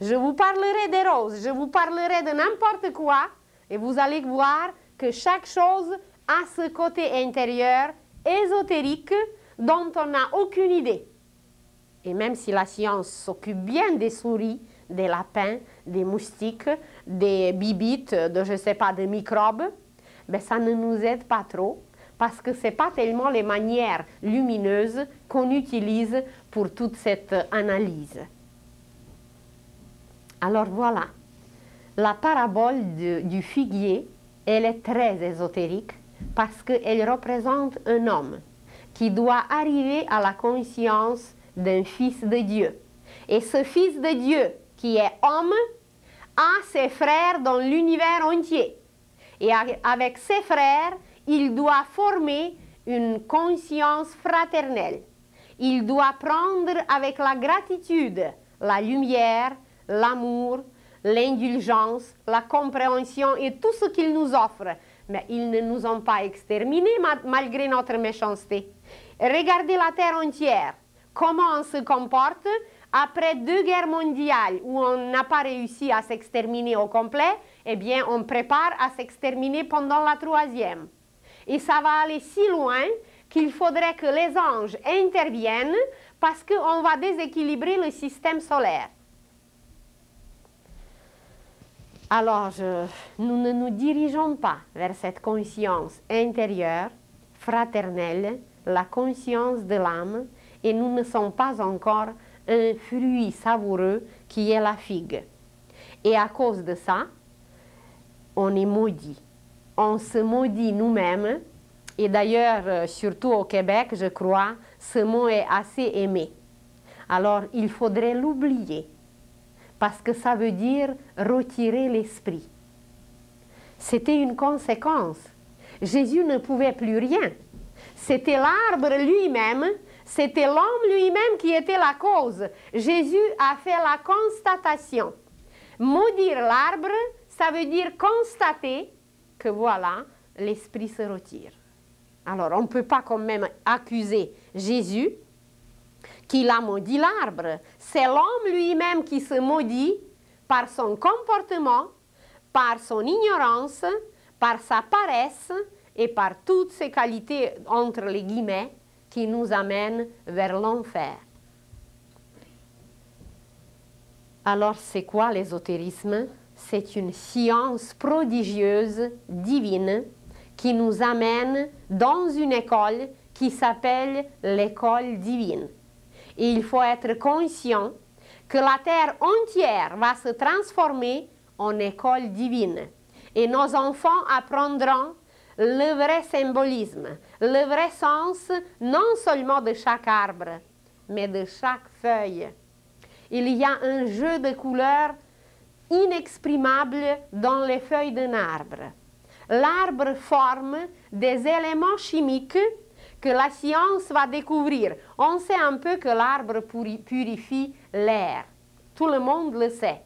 Je vous parlerai des roses. Je vous parlerai de n'importe quoi. Et vous allez voir que chaque chose a ce côté intérieur ésotérique dont on n'a aucune idée. Et même si la science s'occupe bien des souris, des lapins, des moustiques, des bibites, de je ne sais pas, des microbes, ben ça ne nous aide pas trop parce que ce n'est pas tellement les manières lumineuses qu'on utilise pour toute cette analyse. Alors voilà, la parabole du figuier, elle est très ésotérique parce qu'elle représente un homme qui doit arriver à la conscience d'un fils de Dieu. Et ce fils de Dieu qui est homme a ses frères dans l'univers entier. Et avec ses frères, il doit former une conscience fraternelle. Il doit prendre avec la gratitude la lumière, l'amour, l'indulgence, la compréhension et tout ce qu'il nous offre. Mais ils ne nous ont pas exterminés malgré notre méchanceté. Regardez la terre entière, comment on se comporte après deux guerres mondiales où on n'a pas réussi à s'exterminer au complet, eh bien on prépare à s'exterminer pendant la troisième. Et ça va aller si loin qu'il faudrait que les anges interviennent parce qu'on va déséquilibrer le système solaire. Alors, nous ne nous dirigeons pas vers cette conscience intérieure, fraternelle, la conscience de l'âme, et nous ne sommes pas encore un fruit savoureux qui est la figue. Et à cause de ça, on est maudit on se maudit nous-mêmes. Et d'ailleurs, euh, surtout au Québec, je crois, ce mot est assez aimé. Alors, il faudrait l'oublier, parce que ça veut dire retirer l'esprit. C'était une conséquence. Jésus ne pouvait plus rien. C'était l'arbre lui-même, c'était l'homme lui-même qui était la cause. Jésus a fait la constatation. Maudire l'arbre, ça veut dire constater voilà, l'esprit se retire. Alors, on ne peut pas quand même accuser Jésus qu'il a maudit l'arbre. C'est l'homme lui-même qui se maudit par son comportement, par son ignorance, par sa paresse et par toutes ces qualités, entre les guillemets, qui nous amènent vers l'enfer. Alors, c'est quoi l'ésotérisme? C'est une science prodigieuse, divine, qui nous amène dans une école qui s'appelle l'école divine. Et il faut être conscient que la terre entière va se transformer en école divine. Et nos enfants apprendront le vrai symbolisme, le vrai sens non seulement de chaque arbre, mais de chaque feuille. Il y a un jeu de couleurs inexprimable dans les feuilles d'un arbre. L'arbre forme des éléments chimiques que la science va découvrir. On sait un peu que l'arbre purifie l'air. Tout le monde le sait.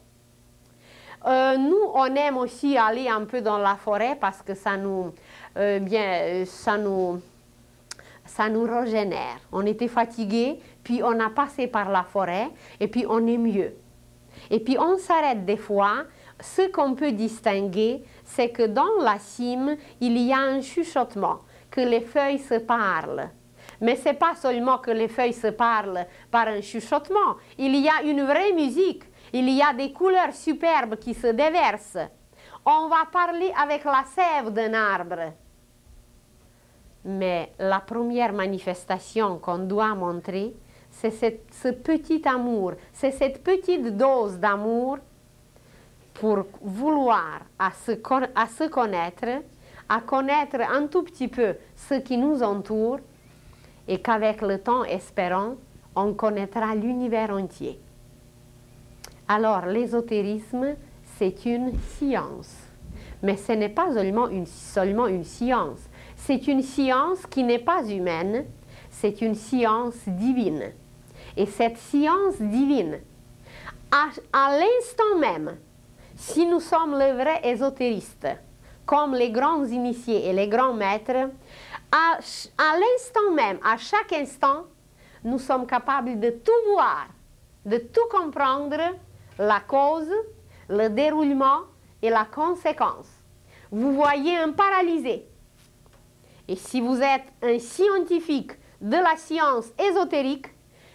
Euh, nous, on aime aussi aller un peu dans la forêt parce que ça nous, euh, bien, ça nous, ça nous régénère. On était fatigué, puis on a passé par la forêt, et puis on est mieux. Et puis on s'arrête des fois. Ce qu'on peut distinguer, c'est que dans la cime, il y a un chuchotement que les feuilles se parlent. Mais ce n'est pas seulement que les feuilles se parlent par un chuchotement. Il y a une vraie musique. Il y a des couleurs superbes qui se déversent. On va parler avec la sève d'un arbre. Mais la première manifestation qu'on doit montrer, c'est ce petit amour, c'est cette petite dose d'amour pour vouloir à se, connaître à connaître un tout petit peu ce qui nous entoure et qu'avec le temps, espérons, on connaîtra l'univers entier. Alors, l'ésotérisme, c'est une science. Mais ce n'est pas seulement une science. C'est une science qui n'est pas humaine, c'est une science divine. Et cette science divine, à, à l'instant même, si nous sommes les vrais ésotéristes, comme les grands initiés et les grands maîtres, à, l'instant même, à chaque instant, nous sommes capables de tout voir, de tout comprendre, la cause, le déroulement et la conséquence. Vous voyez un paralysé. Et si vous êtes un scientifique de la science ésotérique,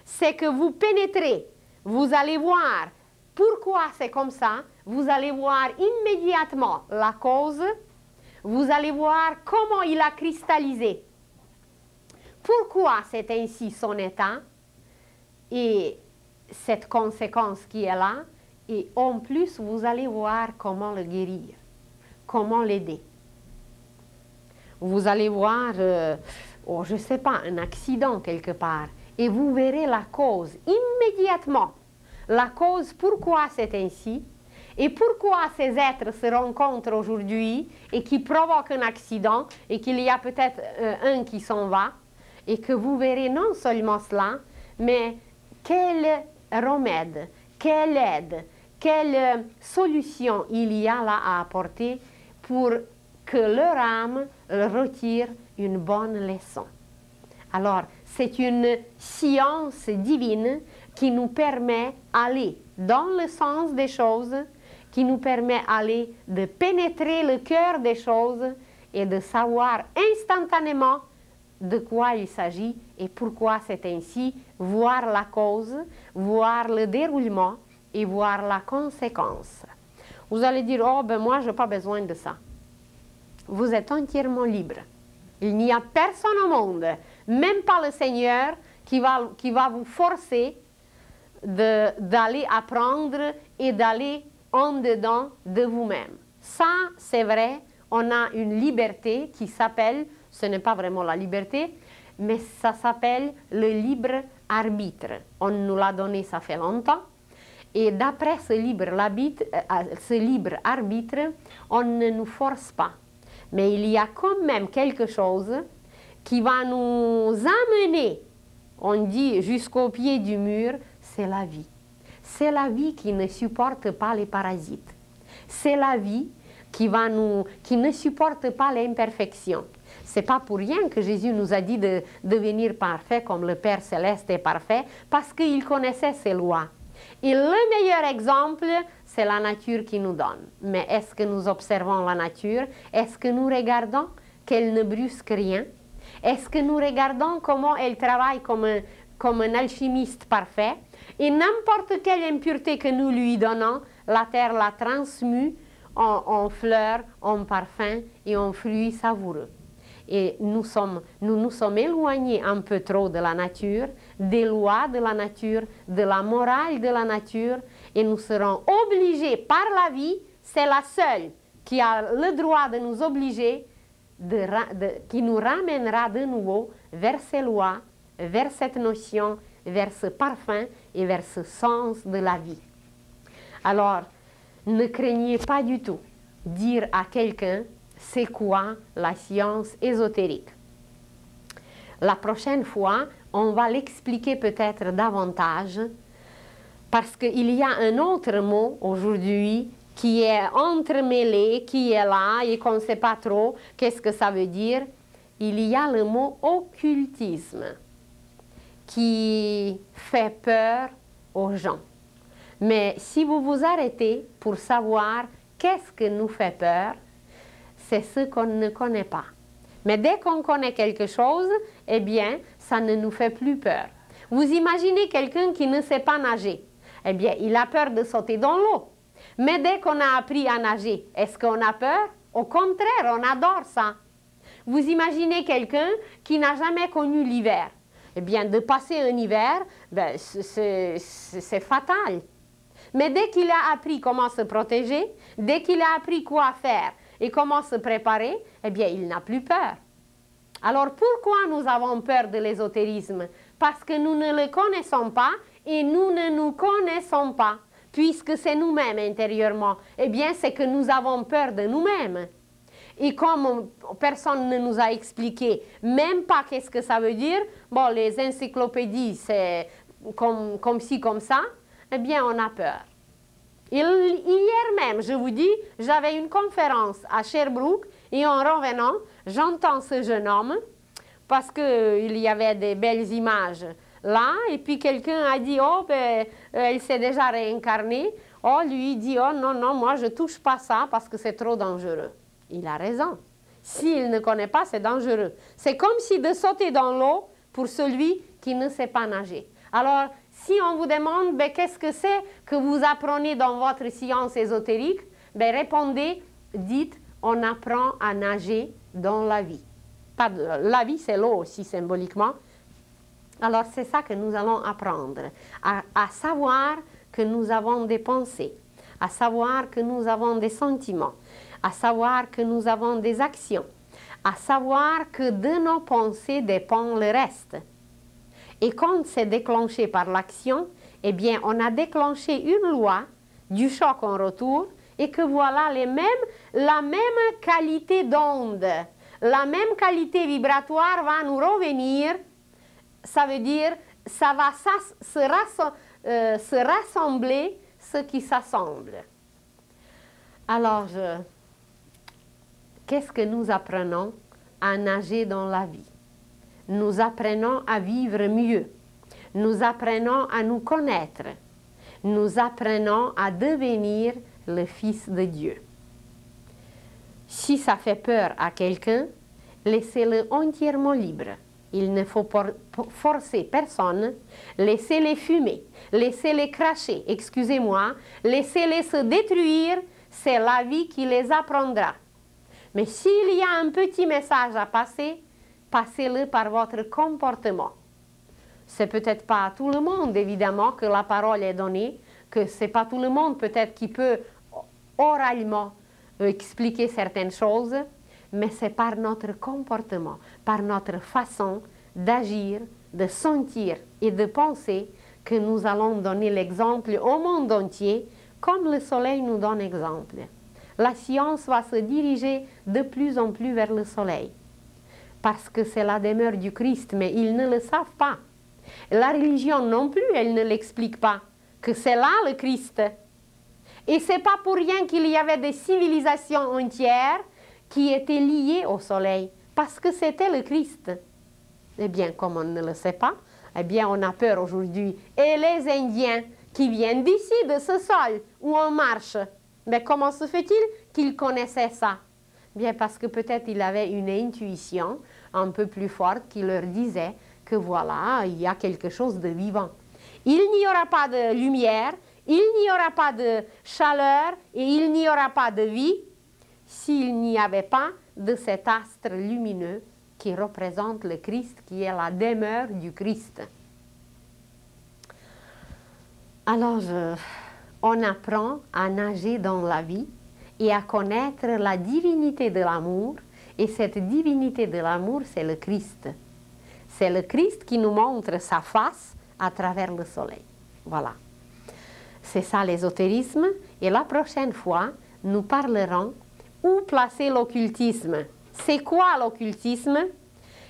c'est que vous pénétrez, vous allez voir pourquoi c'est comme ça, vous allez voir immédiatement la cause, vous allez voir comment il a cristallisé. Pourquoi c'est ainsi son état et cette conséquence qui est là. Et en plus, vous allez voir comment le guérir, comment l'aider. Vous allez voir, euh, oh, je ne sais pas, un accident quelque part. Et vous verrez la cause immédiatement. La cause, pourquoi c'est ainsi et pourquoi ces êtres se rencontrent aujourd'hui et qui provoquent un accident et qu'il y a peut-être euh, un qui s'en va et que vous verrez non seulement cela, mais quel remède, quelle aide, quelle solution il y a là à apporter pour que leur âme retire une bonne leçon. Alors, c'est une science divine qui nous permet d'aller dans le sens des choses qui nous permet aller de pénétrer le cœur des choses et de savoir instantanément de quoi il s'agit et pourquoi c'est ainsi, voir la cause, voir le déroulement et voir la conséquence. Vous allez dire, oh ben moi je n'ai pas besoin de ça. Vous êtes entièrement libre. Il n'y a personne au monde, même pas le Seigneur, qui va, qui va vous forcer d'aller apprendre et d'aller en dedans de vous-même. Ça, c'est vrai, on a une liberté qui s'appelle, ce n'est pas vraiment la liberté, mais ça s'appelle le libre arbitre. On nous l'a donné, ça fait longtemps. Et d'après ce libre, euh, ce libre arbitre, on ne nous force pas. Mais il y a quand même quelque chose qui va nous amener, on dit jusqu'au pied du mur, c'est la vie. c'est la vie qui ne supporte pas les parasites. C'est la vie qui, va nous, qui ne supporte pas l'imperfection. C'est pas pour rien que Jésus nous a dit de devenir parfait comme le Père céleste est parfait, parce qu'il connaissait ses lois. Et le meilleur exemple, c'est la nature qui nous donne. Mais est-ce que nous observons la nature? Est-ce que nous regardons qu'elle ne brusque rien? Est-ce que nous regardons comment elle travaille comme un, comme un alchimiste parfait? Et n'importe quelle impureté que nous lui donnons, la terre la transmue en, en fleurs, en parfums et en fruits savoureux. Et nous, sommes, nous nous sommes éloignés un peu trop de la nature, des lois de la nature, de la morale de la nature, et nous serons obligés par la vie, c'est la seule qui a le droit de nous obliger, qui nous ramènera de nouveau vers ces lois, vers cette notion, vers ce parfum et vers ce sens de la vie. Alors, ne craignez pas du tout dire à quelqu'un c'est quoi la science ésotérique. La prochaine fois, on va l'expliquer peut-être davantage parce qu'il y a un autre mot aujourd'hui qui est entremêlé, qui est là et qu'on ne sait pas trop qu'est-ce que ça veut dire. Il y a le mot occultisme qui fait peur aux gens. Mais si vous vous arrêtez pour savoir qu'est-ce que nous fait peur, c'est ce qu'on ne connaît pas. Mais dès qu'on connaît quelque chose, eh bien, ça ne nous fait plus peur. Vous imaginez quelqu'un qui ne sait pas nager. Eh bien, il a peur de sauter dans l'eau. Mais dès qu'on a appris à nager, est-ce qu'on a peur? Au contraire, on adore ça. Vous imaginez quelqu'un qui n'a jamais connu l'hiver. Eh bien, de passer un hiver, ben, c'est fatal. Mais dès qu'il a appris comment se protéger, dès qu'il a appris quoi faire, et comment se préparer, eh bien, il n'a plus peur. Alors pourquoi nous avons peur de l'ésotérisme? Parce que nous ne le connaissons pas et nous ne nous connaissons pas. Puisque c'est nous-mêmes intérieurement, eh bien, c'est que nous avons peur de nous-mêmes. Et comme personne ne nous a expliqué même pas qu'est-ce que ça veut dire, bon, les encyclopédies, c'est comme, comme ci, comme ça, eh bien, on a peur. Hier même, je vous dis, j'avais une conférence à Sherbrooke et en revenant, j'entends ce jeune homme parce qu'il y avait des belles images là et puis quelqu'un a dit, oh, ben, elle s'est déjà réincarnée. Oh, lui dit, oh non, non, moi je touche pas ça parce que c'est trop dangereux. Il a raison. S'il ne connaît pas, c'est dangereux. C'est comme si de sauter dans l'eau pour celui qui ne sait pas nager. Alors, si on vous demande ben, qu'est-ce que c'est que vous apprenez dans votre science ésotérique, ben, répondez, dites, on apprend à nager dans la vie. La vie, c'est l'eau aussi symboliquement. Alors c'est ça que nous allons apprendre, à, savoir que nous avons des pensées, à savoir que nous avons des sentiments, à savoir que nous avons des actions, à savoir que de nos pensées dépend le reste. Et quand c'est déclenché par l'action, eh bien, on a déclenché une loi du choc en retour et que voilà la même qualité d'onde, la même qualité vibratoire va nous revenir. Ça veut dire, ça va se, euh, se rassembler ce qui s'assemble. Alors, qu'est-ce que nous apprenons à nager dans la vie? Nous apprenons à vivre mieux. Nous apprenons à nous connaître. Nous apprenons à devenir le Fils de Dieu. Si ça fait peur à quelqu'un, laissez-le entièrement libre. Il ne faut forcer personne. Laissez-les fumer, laissez-les cracher, excusez-moi, laissez-les se détruire. C'est la vie qui les apprendra. Mais s'il y a un petit message à passer, passez-le par votre comportement. C'est peut-être pas à tout le monde, évidemment, que la parole est donnée, que c'est pas tout le monde peut-être qui peut oralement expliquer certaines choses, mais c'est par notre comportement, par notre façon d'agir, de sentir et de penser que nous allons donner l'exemple au monde entier, comme le soleil nous donne exemple. La science va se diriger de plus en plus vers le soleil parce que c'est la demeure du Christ, mais ils ne le savent pas. La religion non plus, elle ne l'explique pas. que c'est là le Christ. Et c'est pas pour rien qu'il y avait des civilisations entières qui étaient liées au soleil, parce que c'était le Christ. Eh bien, comme on ne le sait pas, eh bien, on a peur aujourd'hui. Et les Indiens qui viennent d'ici, de ce sol où on marche, mais comment se fait-il qu'ils connaissaient ça? Bien, parce que peut-être il avait une intuition un peu plus forte qui leur disait que voilà, il y a quelque chose de vivant. Il n'y aura pas de lumière, il n'y aura pas de chaleur et il n'y aura pas de vie s'il n'y avait pas de cet astre lumineux qui représente le Christ, qui est la demeure du Christ. Alors, on apprend à nager dans la vie et à connaître la divinité de l'amour. Et cette divinité de l'amour, c'est le Christ. C'est le Christ qui nous montre sa face à travers le soleil. Voilà. C'est ça l'ésotérisme. Et la prochaine fois, nous parlerons où placer l'occultisme? C'est quoi l'occultisme?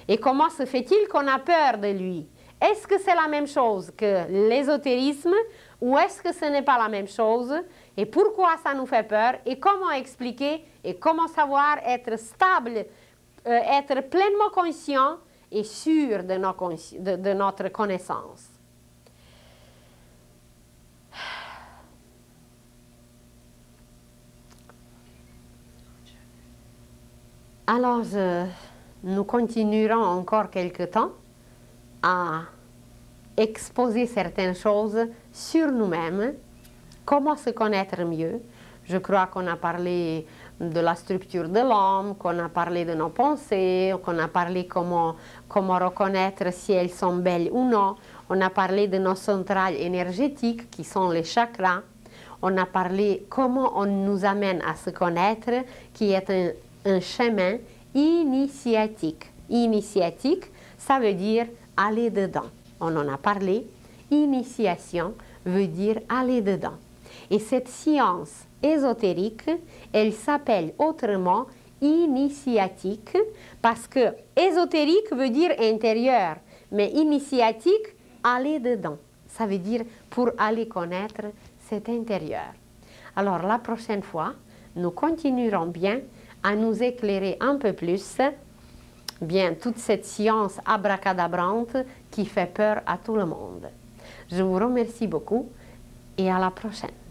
Et comment se fait-il qu'on a peur de lui? Est-ce que c'est la même chose que l'ésotérisme ou est-ce que ce n'est pas la même chose? Et pourquoi ça nous fait peur? Et comment expliquer? Et comment savoir être stable, euh, être pleinement conscient et sûr de, de notre connaissance? Alors, nous continuerons encore quelque temps à exposer certaines choses sur nous-mêmes, comment se connaître mieux? Je crois qu'on a parlé de la structure de l'homme, qu'on a parlé de nos pensées, qu'on a parlé comment, comment reconnaître si elles sont belles ou non. On a parlé de nos centrales énergétiques qui sont les chakras. On a parlé comment on nous amène à se connaître, qui est un, un chemin initiatique. Initiatique, ça veut dire aller dedans. On en a parlé. Initiation veut dire aller dedans. Et cette science ésotérique, elle s'appelle autrement initiatique parce que ésotérique veut dire intérieur, mais initiatique, aller dedans. Ça veut dire pour aller connaître cet intérieur. Alors la prochaine fois, nous continuerons bien à nous éclairer un peu plus bien toute cette science abracadabrante qui fait peur à tout le monde. Je vous remercie beaucoup et à la prochaine.